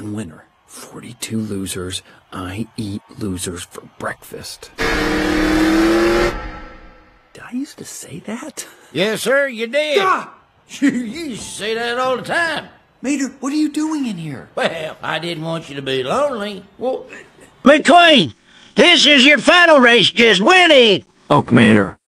one winner, 42 losers. I eat losers for breakfast. Did I used to say that? Yes, sir, you did. Ah! you used to say that all the time. Mater, what are you doing in here? Well, I didn't want you to be lonely. Well, McQueen, this is your final race. Just winning. it. Oh, Mater.